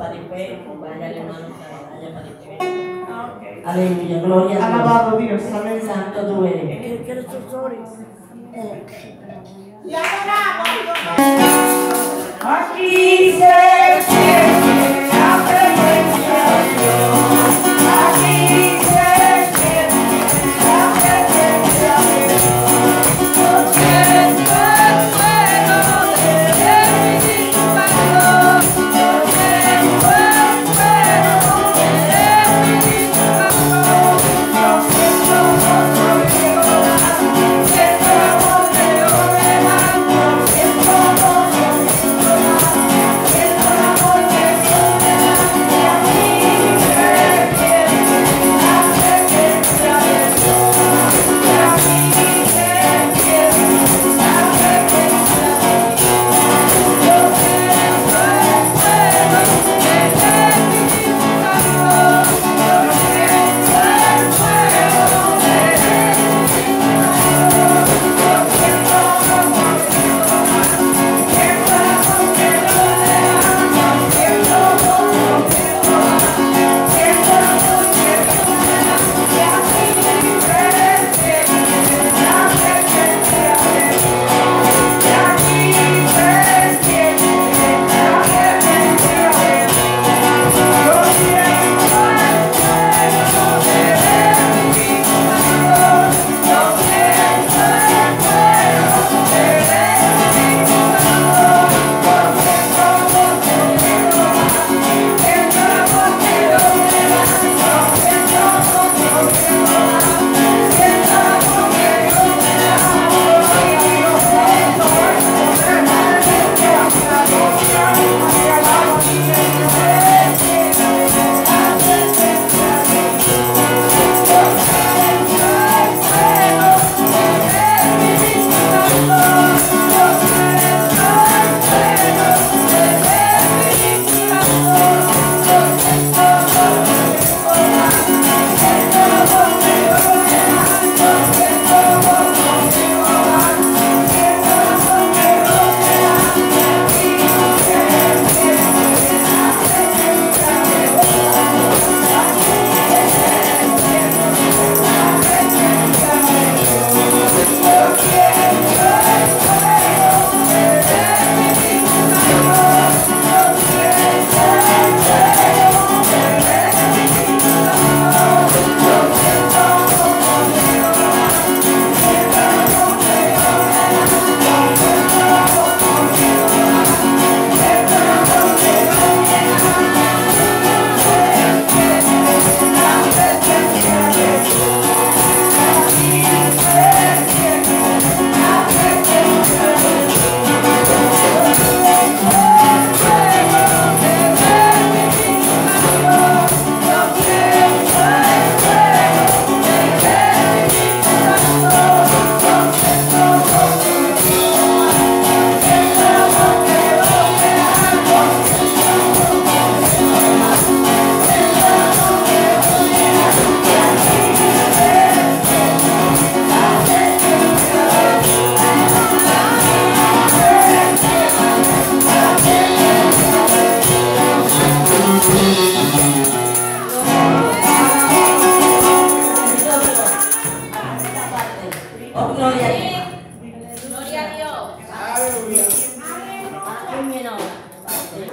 a su esposo para después vaya fare il vento. para después. Aleluya, gloria a Dios. Alabado Dios, amén. Santo tú eres. ¿Qué quieres tu eh. sorry? Aquí sei!